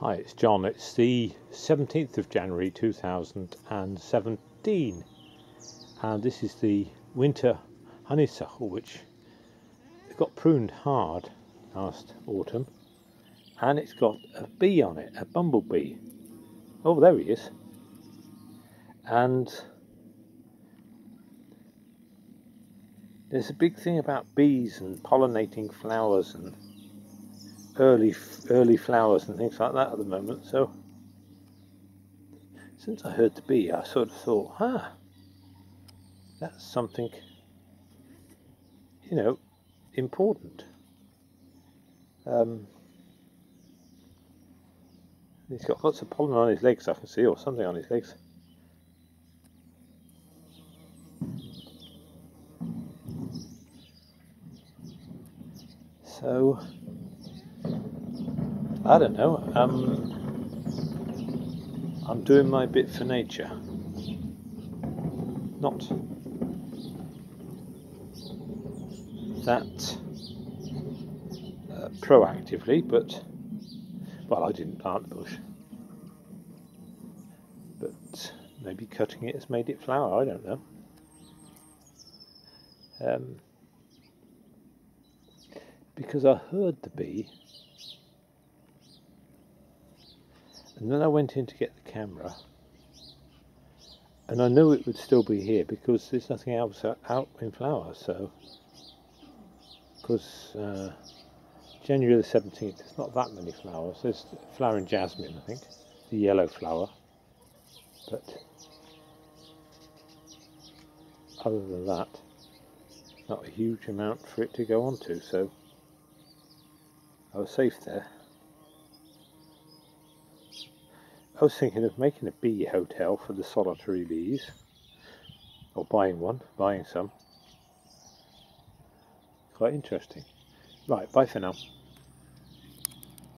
Hi, it's John. It's the 17th of January 2017, and this is the winter honeysuckle which got pruned hard last autumn, and it's got a bee on it, a bumblebee. Oh, there he is. And there's a big thing about bees and pollinating flowers and early early flowers and things like that at the moment. So since I heard the bee, I sort of thought, ah, that's something, you know, important. Um, he's got lots of pollen on his legs, I can see, or something on his legs. So I don't know. Um, I'm doing my bit for nature. Not that uh, proactively, but well, I didn't plant the bush, but maybe cutting it has made it flower. I don't know. Um, because I heard the bee And then I went in to get the camera, and I knew it would still be here because there's nothing else out in flower. So, because uh, January the 17th, there's not that many flowers. There's flowering jasmine, I think, the yellow flower, but other than that, not a huge amount for it to go on to. So, I was safe there. I was thinking of making a bee hotel for the solitary bees, or buying one, buying some. Quite interesting. Right, bye for now.